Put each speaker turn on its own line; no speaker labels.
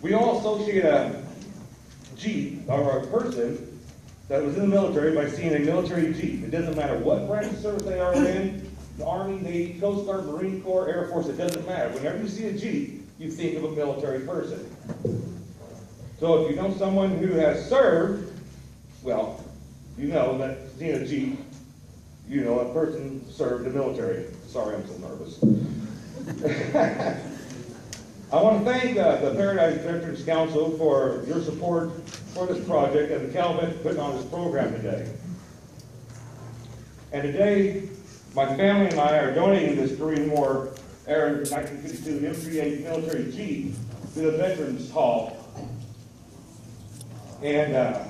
We all associate a Jeep or a person that was in the military by seeing a military Jeep. It doesn't matter what branch of service they are in, the Army, Navy, Coast Guard, Marine Corps, Air Force, it doesn't matter. Whenever you see a Jeep, you think of a military person. So if you know someone who has served, well, you know that seeing a Jeep, you know a person served the military. Sorry, I'm so nervous. I want to thank uh, the Paradise Veterans Council for your support for this project and the Calvin putting on this program today. And today, my family and I are donating this three more Aaron 1952 M38 military Jeep to the Veterans Hall. And uh,